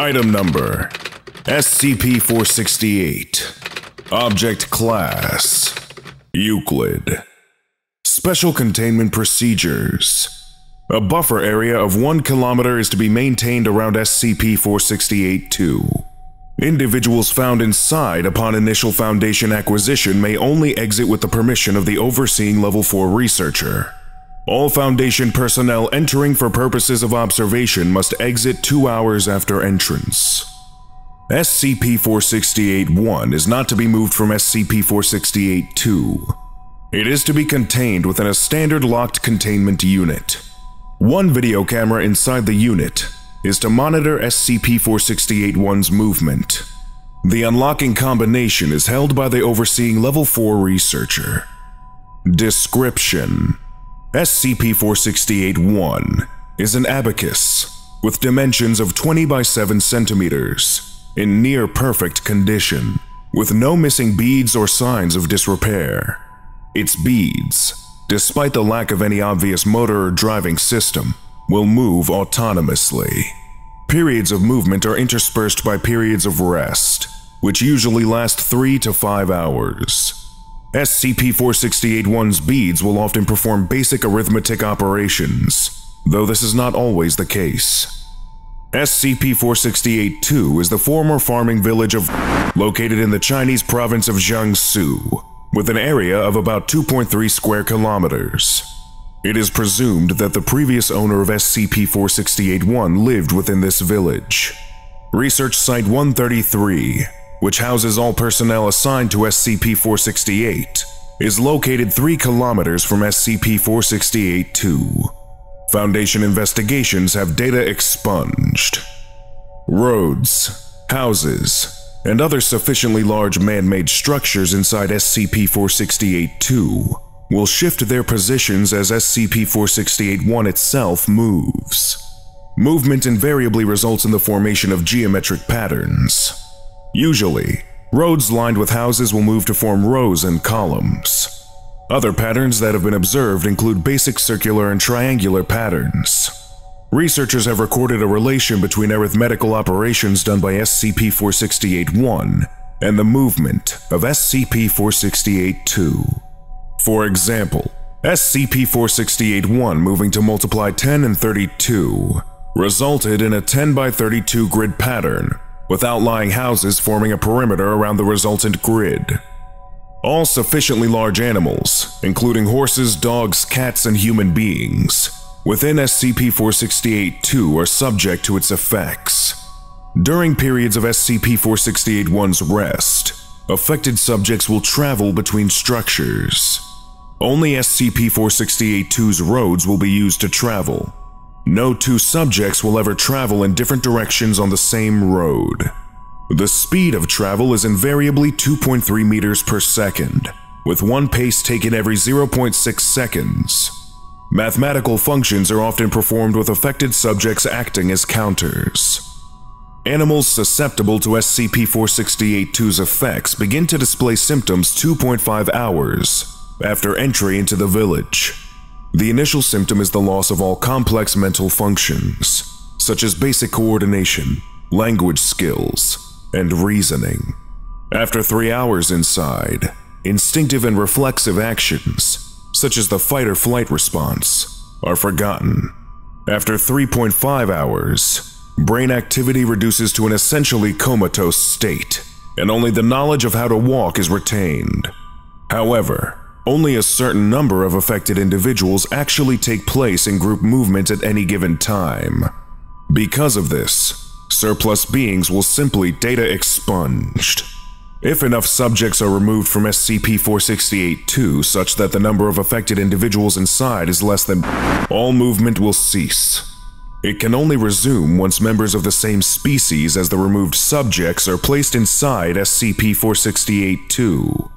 Item Number SCP 468 Object Class Euclid Special Containment Procedures A buffer area of 1 kilometer is to be maintained around SCP 468 2. Individuals found inside upon initial Foundation acquisition may only exit with the permission of the overseeing Level 4 researcher. All Foundation personnel entering for purposes of observation must exit two hours after entrance. SCP-468-1 is not to be moved from SCP-468-2. It is to be contained within a standard locked containment unit. One video camera inside the unit is to monitor SCP-468-1's movement. The unlocking combination is held by the overseeing Level 4 researcher. Description SCP-468-1 is an abacus with dimensions of 20 by 7 centimeters in near perfect condition, with no missing beads or signs of disrepair. Its beads, despite the lack of any obvious motor or driving system, will move autonomously. Periods of movement are interspersed by periods of rest, which usually last 3 to 5 hours. SCP-468-1's beads will often perform basic arithmetic operations, though this is not always the case. SCP-468-2 is the former farming village of located in the Chinese province of Jiangsu, with an area of about 2.3 square kilometers. It is presumed that the previous owner of SCP-468-1 lived within this village. Research Site 133 which houses all personnel assigned to SCP-468, is located 3 kilometers from SCP-468-2. Foundation investigations have data expunged. Roads, houses, and other sufficiently large man-made structures inside SCP-468-2 will shift their positions as SCP-468-1 itself moves. Movement invariably results in the formation of geometric patterns. Usually, roads lined with houses will move to form rows and columns. Other patterns that have been observed include basic circular and triangular patterns. Researchers have recorded a relation between arithmetical operations done by SCP-468-1 and the movement of SCP-468-2. For example, SCP-468-1 moving to multiply 10 and 32 resulted in a 10 by 32 grid pattern with outlying houses forming a perimeter around the resultant grid. All sufficiently large animals, including horses, dogs, cats, and human beings, within SCP-468-2 are subject to its effects. During periods of SCP-468-1's rest, affected subjects will travel between structures. Only SCP-468-2's roads will be used to travel, no two subjects will ever travel in different directions on the same road. The speed of travel is invariably 2.3 meters per second, with one pace taken every 0.6 seconds. Mathematical functions are often performed with affected subjects acting as counters. Animals susceptible to SCP-468-2's effects begin to display symptoms 2.5 hours after entry into the village. The initial symptom is the loss of all complex mental functions, such as basic coordination, language skills, and reasoning. After three hours inside, instinctive and reflexive actions, such as the fight or flight response, are forgotten. After 3.5 hours, brain activity reduces to an essentially comatose state, and only the knowledge of how to walk is retained. However, only a certain number of affected individuals actually take place in group movement at any given time. Because of this, surplus beings will simply data expunged. If enough subjects are removed from SCP-468-2 such that the number of affected individuals inside is less than all movement will cease. It can only resume once members of the same species as the removed subjects are placed inside SCP-468-2.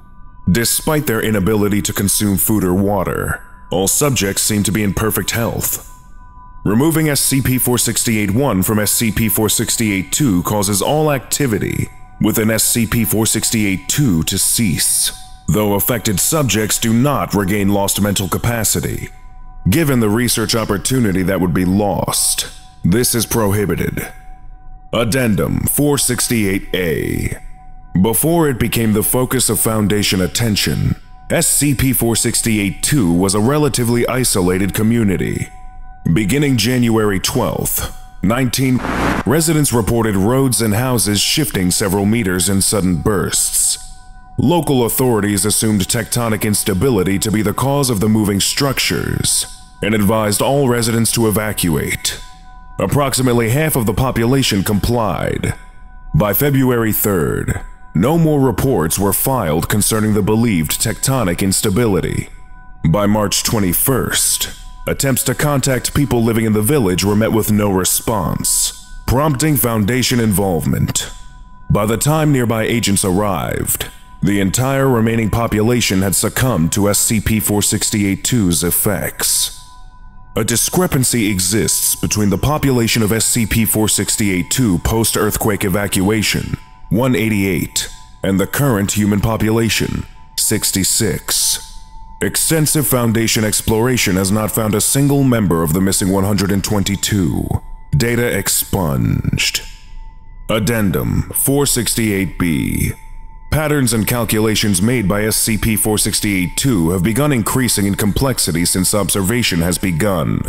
Despite their inability to consume food or water, all subjects seem to be in perfect health. Removing SCP-468-1 from SCP-468-2 causes all activity within SCP-468-2 to cease, though affected subjects do not regain lost mental capacity. Given the research opportunity that would be lost, this is prohibited. Addendum 468A. Before it became the focus of Foundation attention, SCP-468-2 was a relatively isolated community. Beginning January 12th, 19 residents reported roads and houses shifting several meters in sudden bursts. Local authorities assumed tectonic instability to be the cause of the moving structures and advised all residents to evacuate. Approximately half of the population complied. By February 3rd, no more reports were filed concerning the believed tectonic instability. By March 21st, attempts to contact people living in the village were met with no response, prompting Foundation involvement. By the time nearby agents arrived, the entire remaining population had succumbed to SCP-468-2's effects. A discrepancy exists between the population of SCP-468-2 post-earthquake evacuation 188, and the current human population, 66. Extensive Foundation exploration has not found a single member of the missing 122. Data expunged. Addendum 468B. Patterns and calculations made by SCP-468-2 have begun increasing in complexity since observation has begun.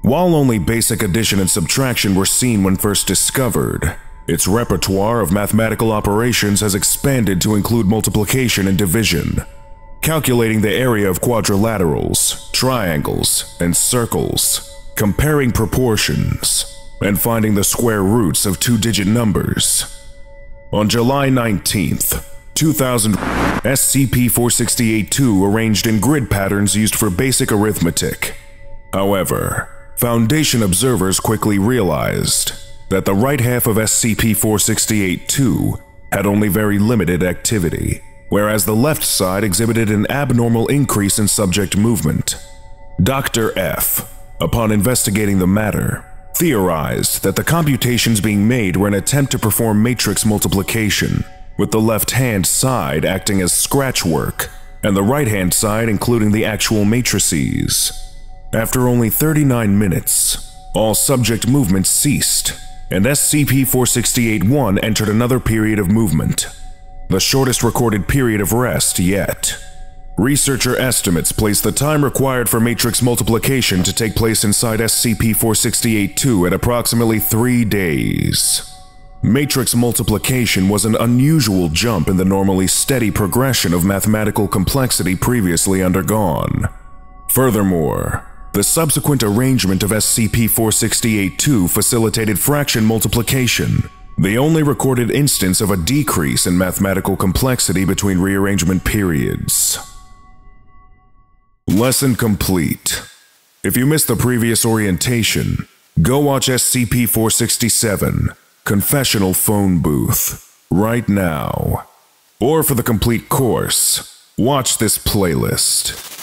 While only basic addition and subtraction were seen when first discovered, its repertoire of mathematical operations has expanded to include multiplication and division, calculating the area of quadrilaterals, triangles, and circles, comparing proportions, and finding the square roots of two-digit numbers. On July 19th, 2000, SCP-468-2 arranged in grid patterns used for basic arithmetic. However, Foundation observers quickly realized that the right half of SCP-468-2 had only very limited activity, whereas the left side exhibited an abnormal increase in subject movement. Dr. F, upon investigating the matter, theorized that the computations being made were an attempt to perform matrix multiplication, with the left-hand side acting as scratch work, and the right-hand side including the actual matrices. After only 39 minutes, all subject movement ceased, and SCP-468-1 entered another period of movement, the shortest recorded period of rest yet. Researcher estimates place the time required for matrix multiplication to take place inside SCP-468-2 at approximately three days. Matrix multiplication was an unusual jump in the normally steady progression of mathematical complexity previously undergone. Furthermore, the subsequent arrangement of SCP-468-2 facilitated fraction multiplication, the only recorded instance of a decrease in mathematical complexity between rearrangement periods. Lesson complete. If you missed the previous orientation, go watch SCP-467, Confessional Phone Booth, right now. Or for the complete course, watch this playlist.